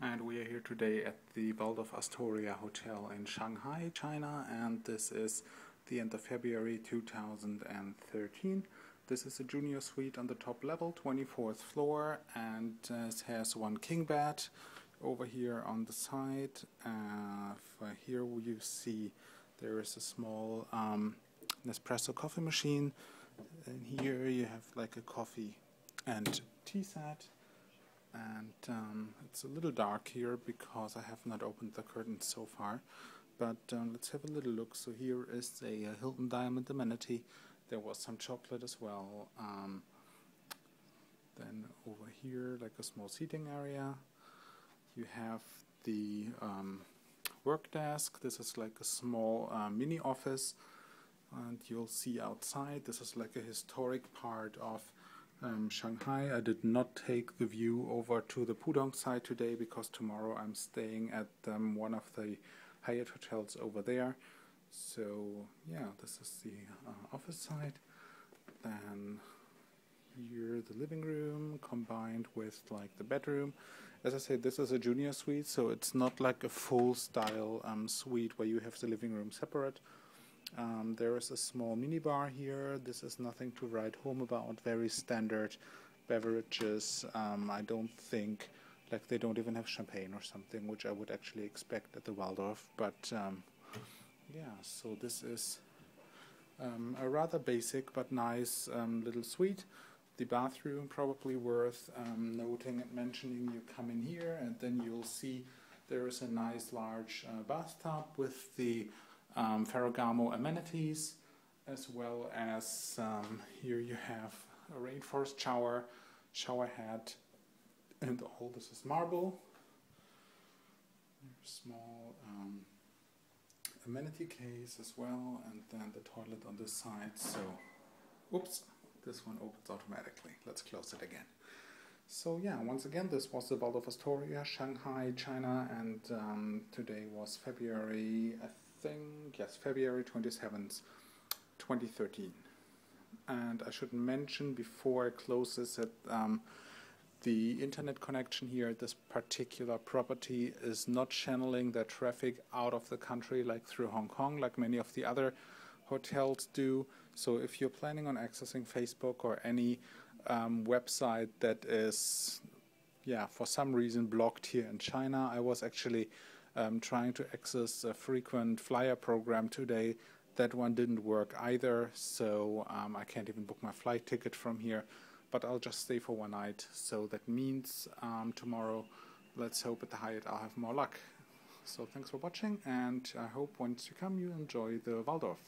And we are here today at the Waldorf Astoria Hotel in Shanghai, China, and this is the end of February 2013. This is a junior suite on the top level, 24th floor, and uh, it has one king bed over here on the side. Uh, here you see there is a small um, Nespresso coffee machine, and here you have like a coffee and tea set um, it's a little dark here because I have not opened the curtains so far. But um, let's have a little look. So here is a, a, Hilton Diamond amenity. There was some chocolate as well um, then over here like a small seating area. You have the um, work desk. This is like a small uh, mini office. And you'll see outside this is like a historic part of um, Shanghai. I did not take the view over to the Pudong side today because tomorrow I'm staying at um, one of the Hyatt hotels over there. So yeah, this is the uh, office side. Then here the living room combined with like the bedroom. As I said, this is a junior suite, so it's not like a full style um, suite where you have the living room separate. Um, there is a small minibar here. This is nothing to write home about. Very standard beverages. Um, I don't think, like they don't even have champagne or something, which I would actually expect at the Waldorf. But um, yeah, so this is um, a rather basic but nice um, little suite. The bathroom probably worth um, noting and mentioning. You come in here and then you'll see there is a nice large uh, bathtub with the um, Ferragamo amenities, as well as um, here you have a rainforest shower, shower head, and all this is marble. Small um, amenity case as well, and then the toilet on this side. So, oops, this one opens automatically. Let's close it again. So yeah, once again, this was the Waldorf Astoria, Shanghai, China, and um, today was February, I think, yes, February 27th, 2013. And I should mention before I close this that um, the internet connection here at this particular property is not channeling the traffic out of the country like through Hong Kong, like many of the other hotels do. So if you're planning on accessing Facebook or any um, website that is, yeah, for some reason blocked here in China, I was actually um, trying to access a frequent flyer program today. That one didn't work either, so um, I can't even book my flight ticket from here. But I'll just stay for one night, so that means um, tomorrow, let's hope at the Hyatt I'll have more luck. So thanks for watching, and I hope once you come you enjoy the Waldorf.